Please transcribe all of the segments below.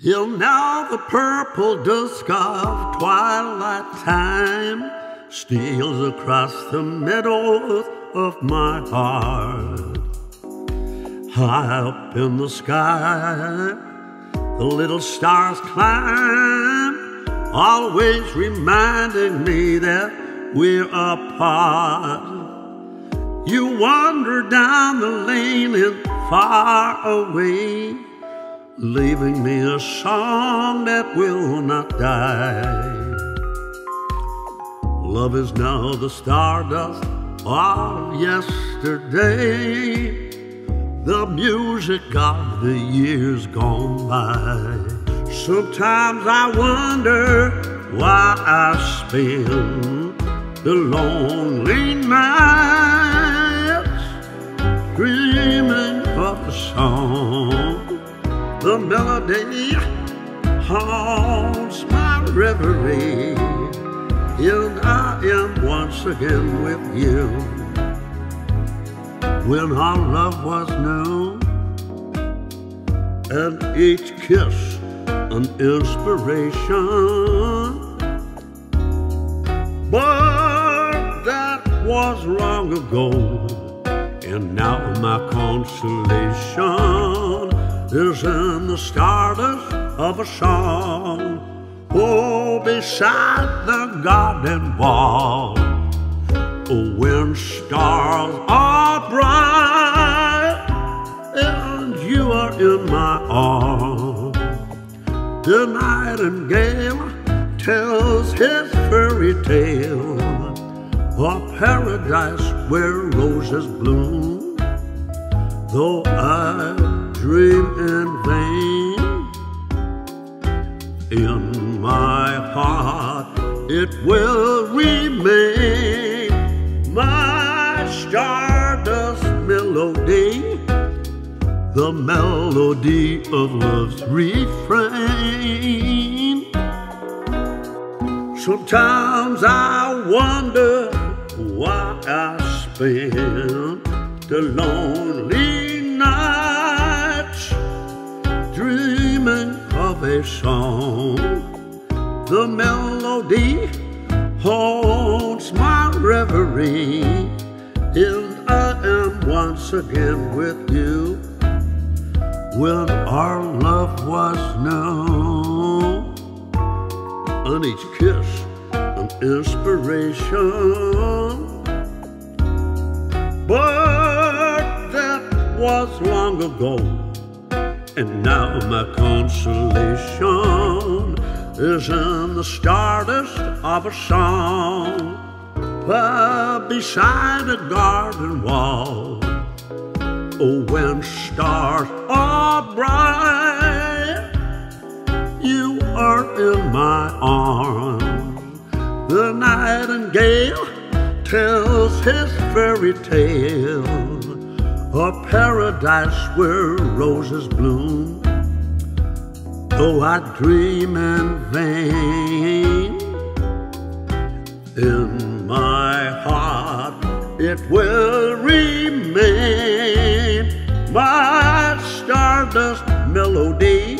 Till now the purple dusk of twilight time steals across the meadows of my heart. High up in the sky, the little stars climb, always reminding me that we're apart. You wander down the lane and far away, leaving me a song that will not die. Love is now the stardust of yesterday, the music of the years gone by. Sometimes I wonder why I spend the lonely nights melody haunts my reverie, and I am once again with you. When our love was new, and each kiss an inspiration. But that was long ago, and now my consolation is in the stardust of a song. Oh, beside the garden wall, oh, when stars are bright and you are in my arms, the nightingale tells his fairy tale of paradise where roses bloom. Though I dream in vain, in my heart it will remain my stardust melody, the melody of love's refrain. Sometimes I wonder why I spend the lonely of song. The melody haunts my reverie, and I am once again with you when our love was new on each kiss an inspiration. But that was long ago, and now my consolation is in the stardust of a song uh, beside a garden wall. Oh, when stars are bright, you are in my arms. The nightingale tells his fairy tale, a paradise where roses bloom. Though I dream in vain, in my heart it will remain my stardust melody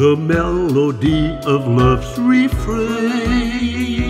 the melody of love's refrain.